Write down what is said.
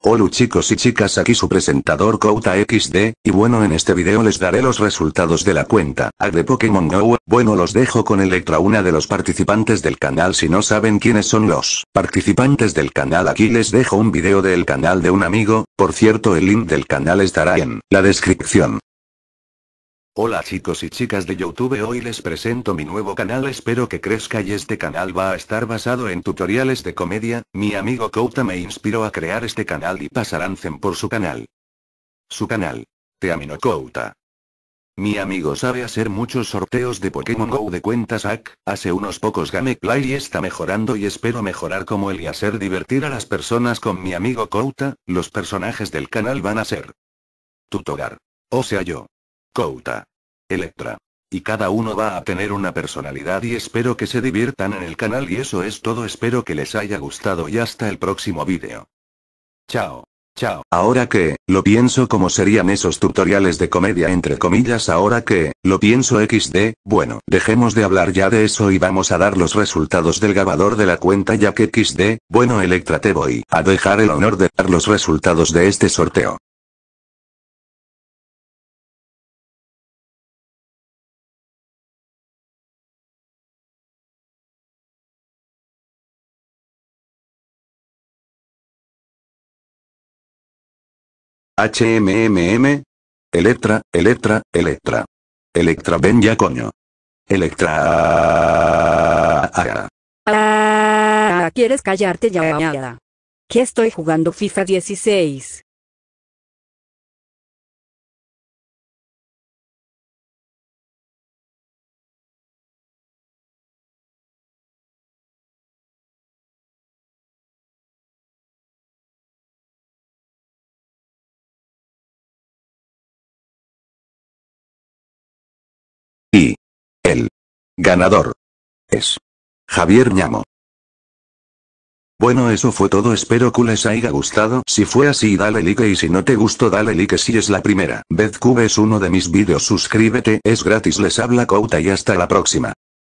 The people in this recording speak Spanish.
Hola chicos y chicas aquí su presentador Kouta XD, y bueno en este video les daré los resultados de la cuenta AG de Pokémon GO, bueno los dejo con Electra una de los participantes del canal si no saben quiénes son los participantes del canal aquí les dejo un video del canal de un amigo, por cierto el link del canal estará en la descripción. Hola chicos y chicas de Youtube hoy les presento mi nuevo canal espero que crezca y este canal va a estar basado en tutoriales de comedia, mi amigo Kouta me inspiró a crear este canal y pasarán zen por su canal. Su canal. Te amino Kouta. Mi amigo sabe hacer muchos sorteos de Pokémon GO de cuentas AC, hace unos pocos gameplay y está mejorando y espero mejorar como él y hacer divertir a las personas con mi amigo Kouta, los personajes del canal van a ser Tutogar. O sea yo. Kouta. Electra. Y cada uno va a tener una personalidad y espero que se diviertan en el canal y eso es todo espero que les haya gustado y hasta el próximo vídeo. Chao. Chao. Ahora que, lo pienso como serían esos tutoriales de comedia entre comillas ahora que, lo pienso XD, bueno, dejemos de hablar ya de eso y vamos a dar los resultados del grabador de la cuenta ya que XD, bueno Electra te voy a dejar el honor de dar los resultados de este sorteo. HMMM. Electra, Electra, Electra. Electra ven ya coño. Electra. Ah, ¿quieres callarte ya? Que estoy jugando FIFA 16. Y. El. Ganador. Es. Javier Ñamo. Bueno eso fue todo espero que les haya gustado si fue así dale like y si no te gustó dale like si es la primera vez que ves uno de mis vídeos suscríbete es gratis les habla Kouta y hasta la próxima.